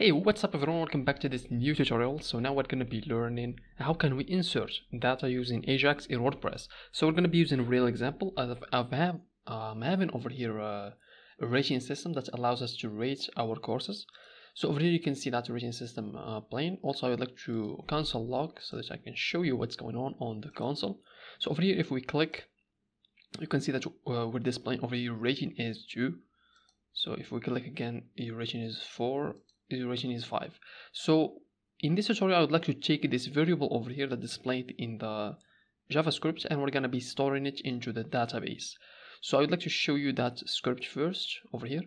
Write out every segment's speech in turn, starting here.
Hey, what's up everyone? Welcome back to this new tutorial. So now we're going to be learning how can we insert data using Ajax in WordPress. So we're going to be using a real example. I've, I've have, I'm having over here a, rating system that allows us to rate our courses. So over here you can see that rating system uh, playing. Also I would like to console log so that I can show you what's going on on the console. So over here if we click, you can see that uh, we're displaying over here rating is 2. So if we click again, your rating is 4 duration is 5 so in this tutorial I would like to take this variable over here that displayed in the JavaScript and we're gonna be storing it into the database. So I would like to show you that script first over here.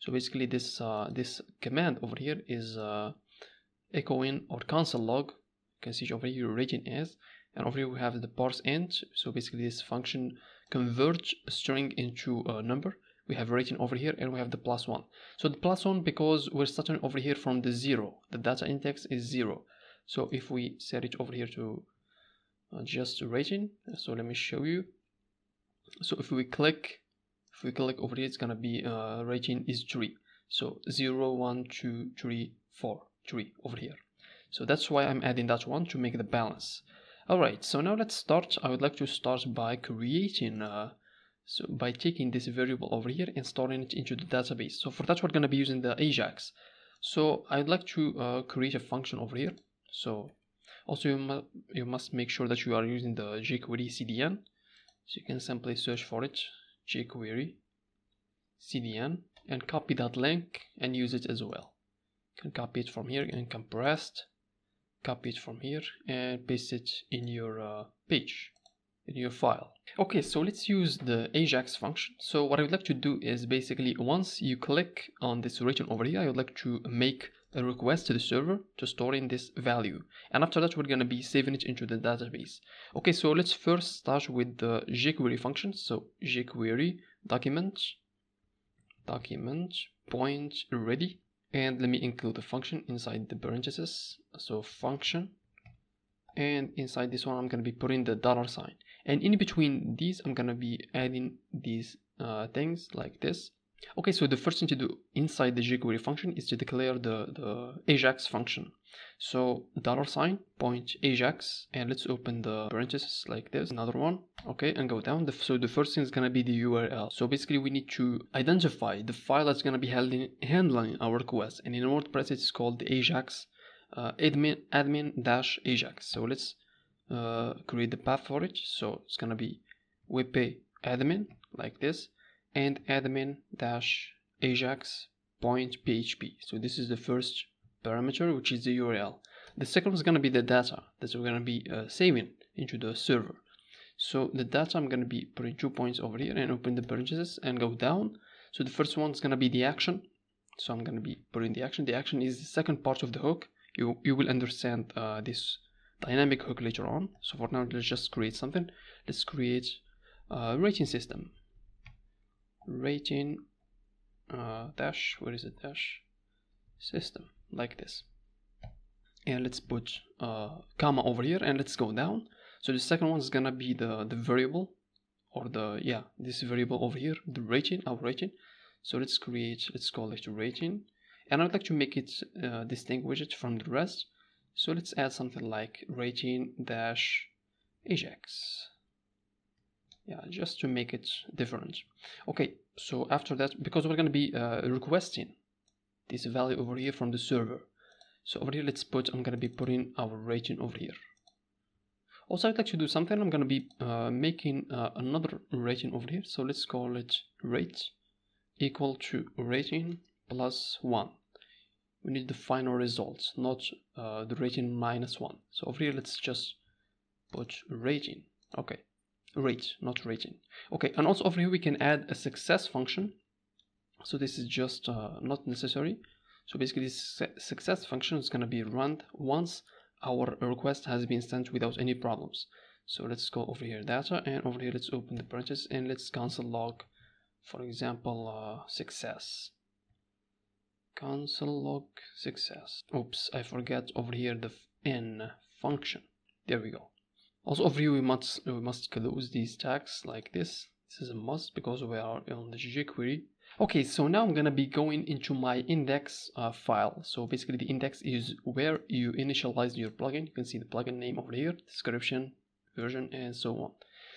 So basically this uh, this command over here is uh, echoing or console log. You can see over here rating is and over here we have the parse int. So basically this function converts string into a number we have rating over here and we have the plus one. So the plus one because we're starting over here from the zero. The data index is zero. So if we set it over here to uh, just rating so let me show you. So if we click if we click over here it's gonna be uh, rating is three. So zero one two three four three over here. So that's why I'm adding that one to make the balance. Alright so now let's start. I would like to start by creating uh, so by taking this variable over here and storing it into the database. So for that we're going to be using the ajax. So i'd like to uh, create a function over here. So also you, mu you must make sure that you are using the jquery cdn. So you can simply search for it jquery cdn and copy that link and use it as well. You can copy it from here and compressed copy it from here and paste it in your uh, page in your file. Okay, so let's use the Ajax function. So what I would like to do is basically once you click on this region over here, I would like to make a request to the server to store in this value. And after that, we're going to be saving it into the database. Okay, so let's first start with the jQuery function. So jQuery document, document point ready. And let me include the function inside the parentheses. So function. And inside this one, I'm going to be putting the dollar sign and in between these I'm gonna be adding these uh, things like this. Okay so the first thing to do inside the jQuery function is to declare the, the Ajax function. So dollar sign point Ajax and let's open the parentheses like this. Another one okay and go down. The, so the first thing is gonna be the URL so basically we need to identify the file that's gonna be handling, handling our request. And in WordPress it's called the Ajax uh, admin admin dash Ajax. So let's uh, create the path for it so it's gonna be wp admin like this and admin dash ajax point php so this is the first parameter which is the url the second is gonna be the data that we're gonna be uh, saving into the server. So the data i'm gonna be putting two points over here and open the parentheses and go down. So the first one is gonna be the action. So i'm gonna be putting the action. The action is the second part of the hook. You you will understand uh, this dynamic hook later on. So for now let's just create something. Let's create a rating system. Rating uh, dash where is it? Dash system like this. And let's put a uh, comma over here and let's go down. So the second one is gonna be the the variable or the yeah this variable over here the rating our rating. So let's create let's call it rating. And I'd like to make it uh, distinguish it from the rest so let's add something like rating dash Ajax. Yeah, just to make it different. Okay, so after that, because we're going to be uh, requesting this value over here from the server. So over here, let's put, I'm going to be putting our rating over here. Also, I'd like to do something. I'm going to be uh, making uh, another rating over here. So let's call it rate equal to rating plus 1 we need the final results not uh, the rating minus one. So over here let's just put rating. Okay. Rate not rating. Okay and also over here we can add a success function. So this is just uh, not necessary. So basically this success function is going to be run once our request has been sent without any problems. So let's go over here data and over here let's open the parentheses and let's console log for example uh, success console log success oops i forget over here the n function there we go also over here we must we must close these tags like this this is a must because we are on the jQuery Okay, so now I'm gonna be going into my index uh, file. So basically the index is where you initialize your plugin. You can see the plugin name over here, description, version, and so on.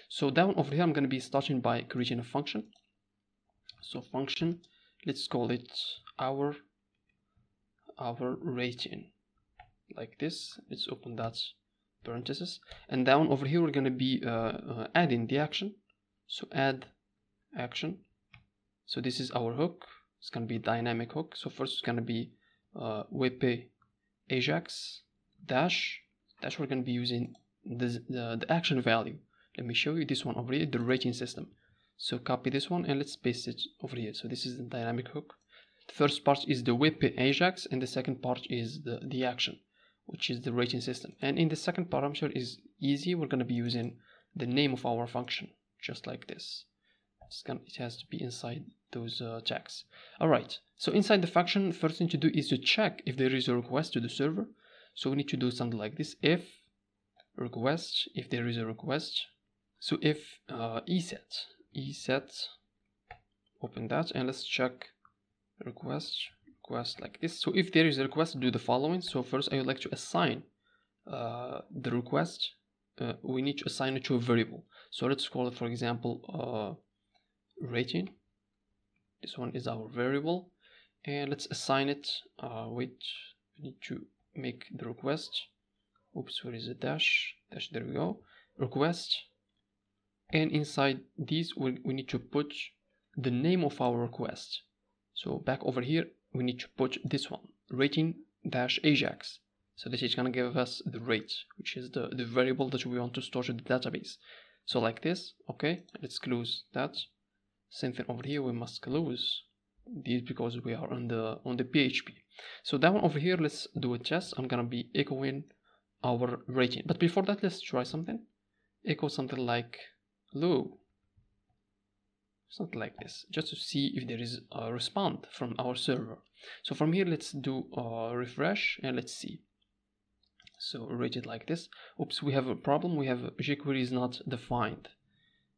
So down over here, I'm gonna be starting by creating a function. So function, let's call it our, our rating, like this. Let's open that parenthesis. And down over here, we're gonna be uh, uh, adding the action. So add action. So this is our hook. It's gonna be dynamic hook. So first it's gonna be uh, WP Ajax dash. Dash we're gonna be using this, the, the action value. Let me show you this one over here the rating system. So copy this one and let's paste it over here. So this is the dynamic hook the first part is the WP Ajax and the second part is the, the action which is the rating system and in the second parameter is easy we're going to be using the name of our function just like this gonna, it has to be inside those uh, tags. Alright, so inside the function, first thing to do is to check if there is a request to the server. So we need to do something like this, if request, if there is a request. So if uh, isset, isset, open that and let's check request, request like this. So if there is a request, do the following. So first I would like to assign uh, the request. Uh, we need to assign it to a variable. So let's call it, for example, uh, rating this one is our variable and let's assign it uh, wait we need to make the request oops where is the dash dash there we go request and inside these we, we need to put the name of our request so back over here we need to put this one rating dash ajax. So this is to give us the rate which is the, the variable that we want to store to the database. So like this okay let's close that. Same thing over here we must close these because we are on the on the php so that one over here let's do a test. I'm gonna be echoing our rating. But before that let's try something. Echo something like hello something like this. Just to see if there is a response from our server. So from here let's do a refresh and let's see. So rate it like this. Oops we have a problem. We have jquery is not defined.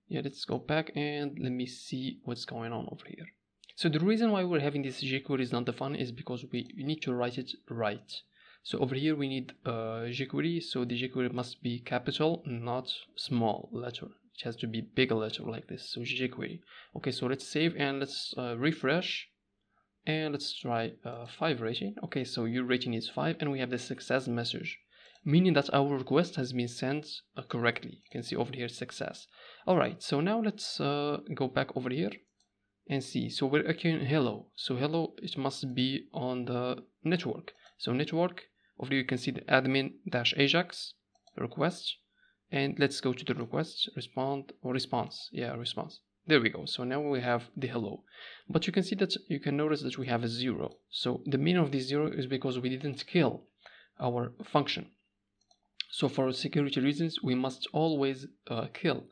Yeah let's go back and let me see what's going on over here. So the reason why we're having this jQuery is not defined is because we, need to write it right. So over here we need uh, jQuery. So the jQuery must be capital not small letter it has to be big letter like this so jQuery okay so let's save and let's uh, refresh and let's try uh, 5 rating okay so your rating is 5 and we have the success message meaning that our request has been sent uh, correctly. You can see over here success. Alright, so now let's uh, go back over here and see. So we're again hello. So hello, it must be on the network. So network, over here you can see the admin dash ajax request. And let's go to the request, respond or response. Yeah, response. There we go. So now we have the hello. But you can see that you can notice that we have a zero. So the meaning of this zero is because we didn't kill our function. So for security reasons, we must always uh, kill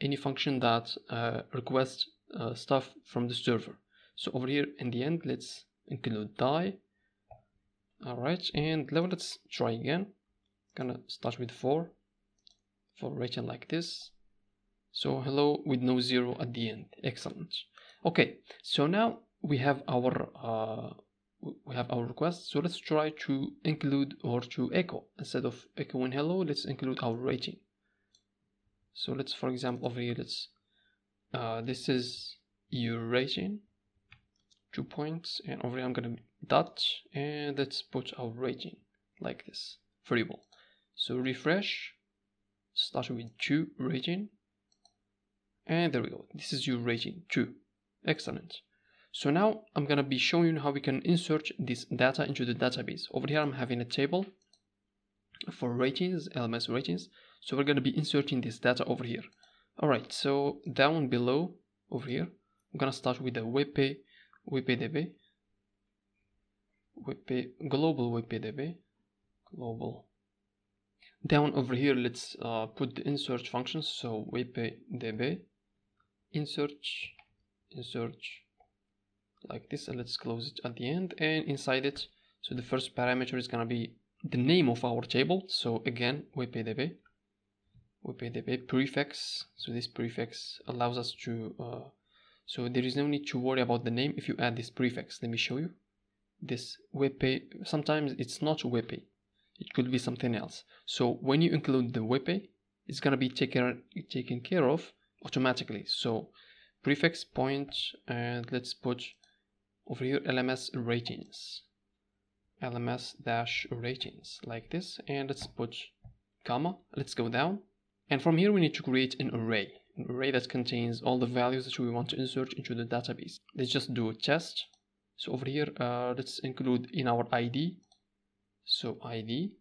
any function that uh, requests uh, stuff from the server. So over here in the end, let's include die. All right, and now let's try again. Gonna start with four for rating like this. So hello with no zero at the end. Excellent. Okay, so now we have our uh, we have our request so let's try to include or to echo instead of echoing hello let's include our rating so let's for example over here let's uh, this is your rating two points and over here I'm gonna dot and let's put our rating like this variable so refresh start with two rating and there we go this is your rating two excellent so now I'm gonna be showing you how we can insert this data into the database. Over here I'm having a table for ratings, LMS ratings. So we're gonna be inserting this data over here. Alright, so down below over here, I'm gonna start with the WebPay, wpdb, WebPay, global wpdb, global. Down over here, let's uh, put the insert function So wpdb, insert, insert, like this and let's close it at the end and inside it. So the first parameter is gonna be the name of our table. So again wpdb prefix. So this prefix allows us to uh, so there is no need to worry about the name if you add this prefix. Let me show you. This webpage sometimes it's not webpage it could be something else. So when you include the webpage it's gonna be taken taken care of automatically. So prefix point and let's put over here lms ratings. Lms dash ratings like this and let's put comma let's go down. And from here we need to create an array an array that contains all the values that we want to insert into the database. Let's just do a test. So over here uh, let's include in our id so id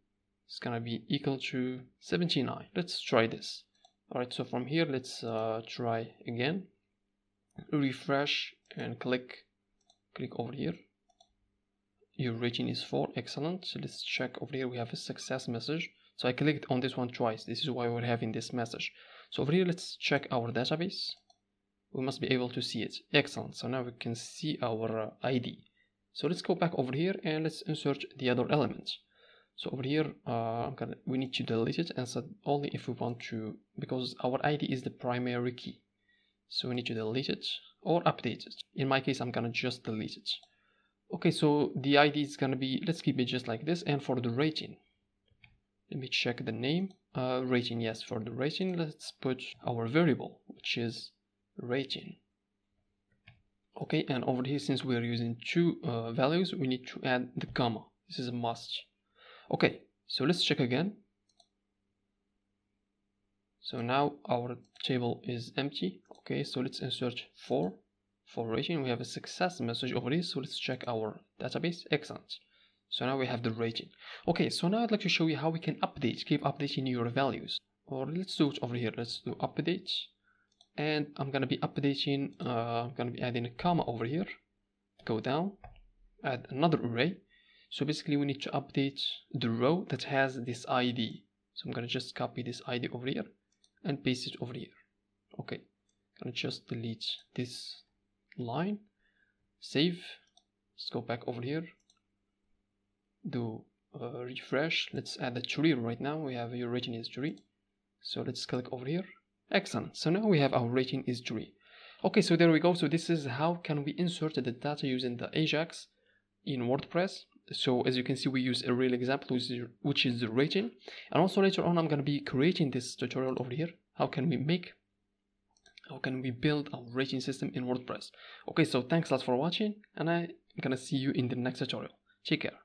is gonna be equal to 79 let's try this. All right so from here let's uh, try again. Refresh and click click over here. Your rating is 4 excellent. So let's check over here. We have a success message. So I clicked on this one twice. This is why we're having this message. So over here let's check our database. We must be able to see it. Excellent. So now we can see our uh, ID so let's go back over here and let's insert the other element so over here uh, gonna, we need to delete it and set only if we want to because our ID is the primary key. So we need to delete it or update it. In my case I'm gonna just delete it. Okay so the id is gonna be let's keep it just like this and for the rating. Let me check the name uh, rating yes for the rating let's put our variable which is rating okay and over here since we're using two uh, values we need to add the comma. This is a must. Okay so let's check again. So now our table is empty. Okay so let's insert 4 for rating we have a success message over here so let's check our database. Excellent. So now we have the rating. Okay so now i'd like to show you how we can update keep updating your values. Or let's do it over here. Let's do update and i'm gonna be updating uh, i'm gonna be adding a comma over here. Go down add another array. So basically we need to update the row that has this id so i'm gonna just copy this id over here and paste it over here. Okay gonna just delete this line. Save. Let's go back over here. Do a refresh. Let's add the tree right now. We have your rating is tree. So let's click over here excellent so now we have our rating is okay so there we go so this is how can we insert the data using the ajax in wordpress so as you can see we use a real example which is, the rating and also later on i'm going to be creating this tutorial over here how can we make how can we build a rating system in WordPress. Okay, so thanks a lot for watching and I'm gonna see you in the next tutorial. Take care.